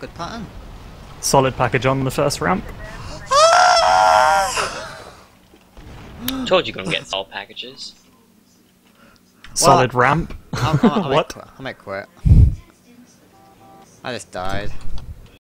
Good pattern. Solid package on the first ramp. Told you gonna get all packages. Solid ramp. I, I, I, What? I might quit. I just died.